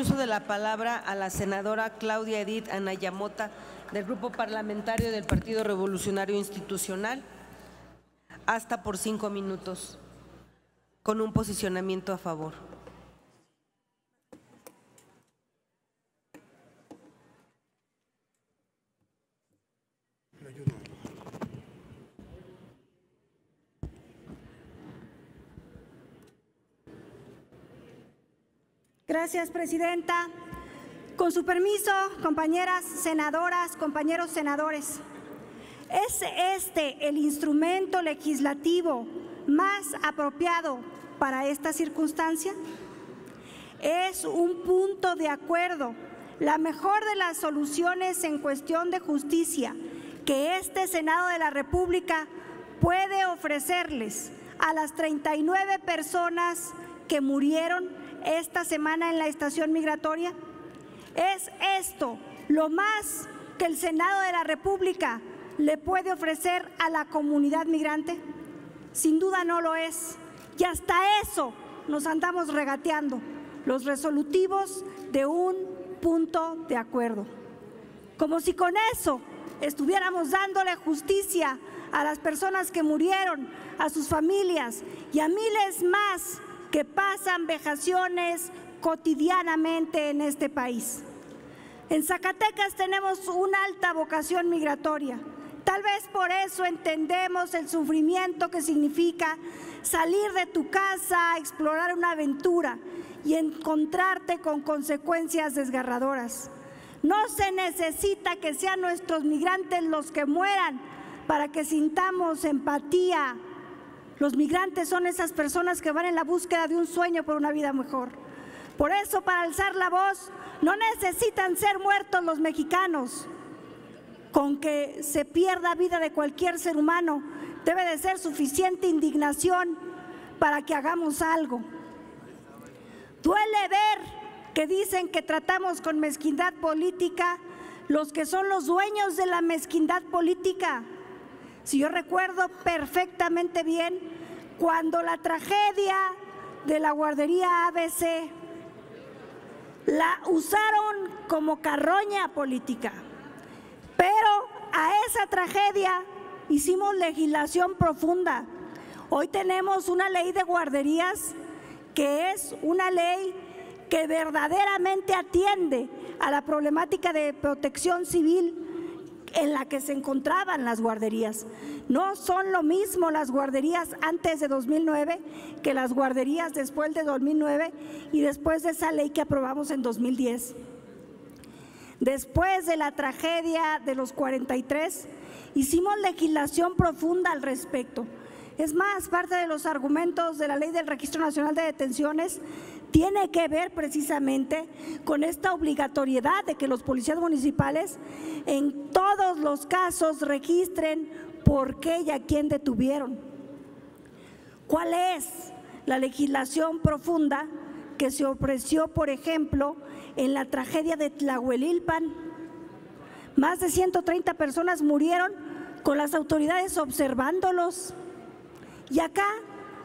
el uso de la palabra a la senadora Claudia Edith Anayamota del Grupo Parlamentario del Partido Revolucionario Institucional hasta por cinco minutos, con un posicionamiento a favor. Gracias, Presidenta. Con su permiso, compañeras senadoras, compañeros senadores, ¿es este el instrumento legislativo más apropiado para esta circunstancia? Es un punto de acuerdo, la mejor de las soluciones en cuestión de justicia que este Senado de la República puede ofrecerles a las 39 personas que murieron esta semana en la estación migratoria? ¿Es esto lo más que el Senado de la República le puede ofrecer a la comunidad migrante? Sin duda no lo es. Y hasta eso nos andamos regateando, los resolutivos de un punto de acuerdo. Como si con eso estuviéramos dándole justicia a las personas que murieron, a sus familias y a miles más que pasan vejaciones cotidianamente en este país. En Zacatecas tenemos una alta vocación migratoria. Tal vez por eso entendemos el sufrimiento que significa salir de tu casa explorar una aventura y encontrarte con consecuencias desgarradoras. No se necesita que sean nuestros migrantes los que mueran para que sintamos empatía los migrantes son esas personas que van en la búsqueda de un sueño por una vida mejor. Por eso, para alzar la voz, no necesitan ser muertos los mexicanos. Con que se pierda vida de cualquier ser humano, debe de ser suficiente indignación para que hagamos algo. Duele ver que dicen que tratamos con mezquindad política los que son los dueños de la mezquindad política. Si yo recuerdo perfectamente bien, cuando la tragedia de la guardería ABC la usaron como carroña política, pero a esa tragedia hicimos legislación profunda. Hoy tenemos una ley de guarderías que es una ley que verdaderamente atiende a la problemática de protección civil en la que se encontraban las guarderías. No son lo mismo las guarderías antes de 2009 que las guarderías después de 2009 y después de esa ley que aprobamos en 2010. Después de la tragedia de los 43, hicimos legislación profunda al respecto. Es más, parte de los argumentos de la ley del Registro Nacional de Detenciones tiene que ver precisamente con esta obligatoriedad de que los policías municipales en todos los casos registren por qué y a quién detuvieron. ¿Cuál es la legislación profunda que se ofreció, por ejemplo, en la tragedia de Tlahuelilpan? Más de 130 personas murieron con las autoridades observándolos. Y acá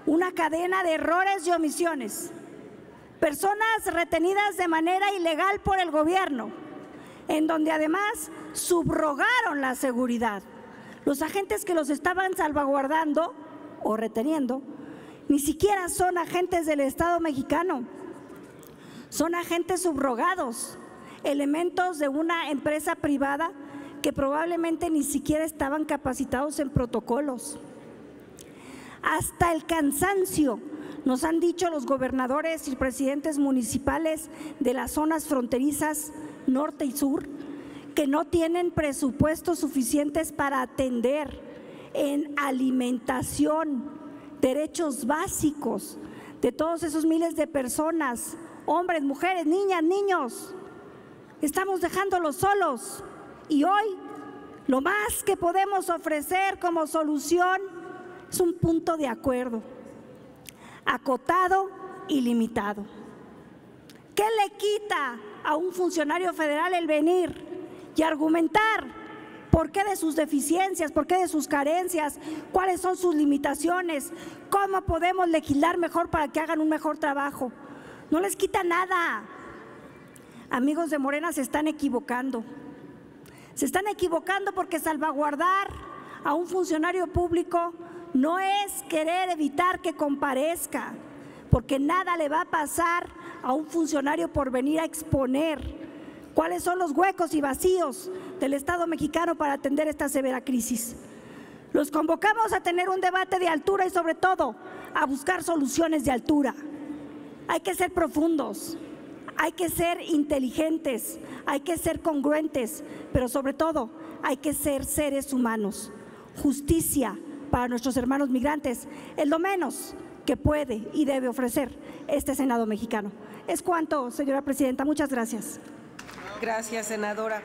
una cadena de errores y omisiones personas retenidas de manera ilegal por el gobierno, en donde además subrogaron la seguridad. Los agentes que los estaban salvaguardando o reteniendo ni siquiera son agentes del Estado mexicano, son agentes subrogados, elementos de una empresa privada que probablemente ni siquiera estaban capacitados en protocolos. Hasta el cansancio nos han dicho los gobernadores y presidentes municipales de las zonas fronterizas norte y sur que no tienen presupuestos suficientes para atender en alimentación, derechos básicos de todos esos miles de personas, hombres, mujeres, niñas, niños. Estamos dejándolos solos y hoy lo más que podemos ofrecer como solución es un punto de acuerdo acotado y limitado. ¿Qué le quita a un funcionario federal el venir y argumentar por qué de sus deficiencias, por qué de sus carencias, cuáles son sus limitaciones, cómo podemos legislar mejor para que hagan un mejor trabajo? No les quita nada. amigos de Morena, se están equivocando. Se están equivocando porque salvaguardar a un funcionario público no es querer evitar que comparezca, porque nada le va a pasar a un funcionario por venir a exponer cuáles son los huecos y vacíos del Estado mexicano para atender esta severa crisis. Los convocamos a tener un debate de altura y sobre todo a buscar soluciones de altura. Hay que ser profundos, hay que ser inteligentes, hay que ser congruentes, pero sobre todo hay que ser seres humanos. Justicia para nuestros hermanos migrantes es lo menos que puede y debe ofrecer este Senado mexicano. Es cuanto, señora presidenta. Muchas gracias. Gracias, senadora.